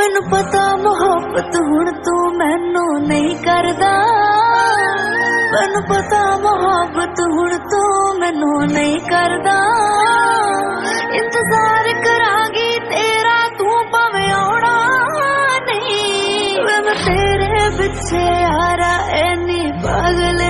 ਮੈਨੂੰ ਪਤਾ ਮੁਹੱਬਤ ਹੁਣ ਤੂੰ ਮੈਨੂੰ ਨਹੀਂ ਕਰਦਾ। ਮੈਨੂੰ ਪਤਾ ਮੁਹੱਬਤ ਹੁਣ ਤੂੰ ਮੈਨੂੰ ਨਹੀਂ ਕਰਦਾ। ਇੰਤਜ਼ਾਰ ਕਰਾਂਗੀ ਤੇਰਾ ਤੂੰ ਭਾਵੇਂ ਆਉਣਾ ਨਹੀਂ। ਮੈਂ ਤੇਰੇ ਪਿੱਛੇ ਆਰਾ ਐਨੀ ਪਾਗਲਿਆ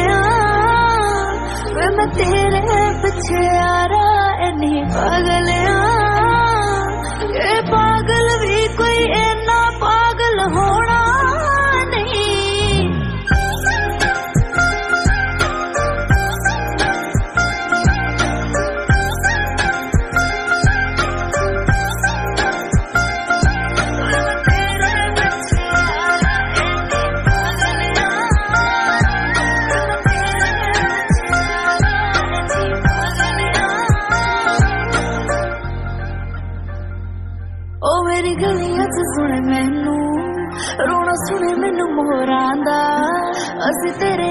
ਸੁਣੇ ਮੈਨੂੰ ਮੋਹਰਾਂ ਦਾ ਅਸੀਂ ਤੇਰੇ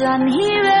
ਜਾਨੀ ਵੇ।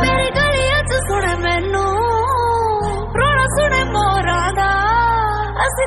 ਮੇਰੀ ਗਲੀਆਂ 'ਚ ਸੁਣੇ ਮੈਨੂੰ। ਰੋਣਾ ਸੁਣੇ ਮੋਹਰਾਂ ਦਾ ਅਸੀਂ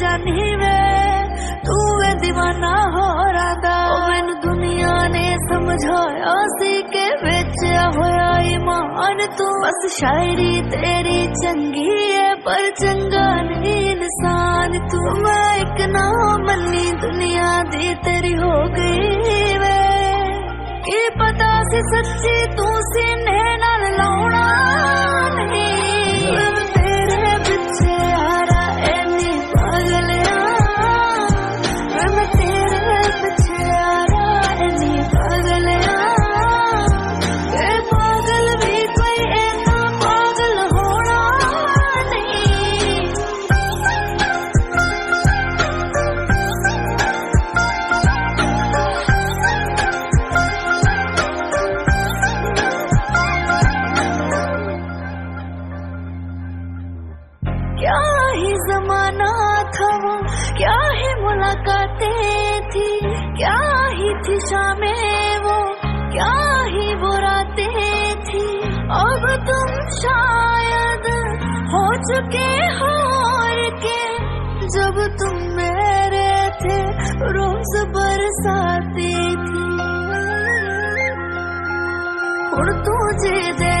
ਜਾਨੀ ਵੇ। दीवाना हो रहा मैन दुनिया ने समझाया सी के बेचया होया ईमान। तू बस शायरी तेरी चंगी है, पर चंगा नहीं इंसान। तू मैं एक ना मनी दुनिया दी, तेरी हो गई वे। ये पता सी सच्ची, तू क्या ही मुलाकातें थी क्या ही थी शामें वो क्या ही वो रातें थी अब तुम शायद हो चुके हो और के जब तुम मेरे थे रोज बरसाती थी ਹੁਣ ਤੂੰ ਜੇ ਦੇ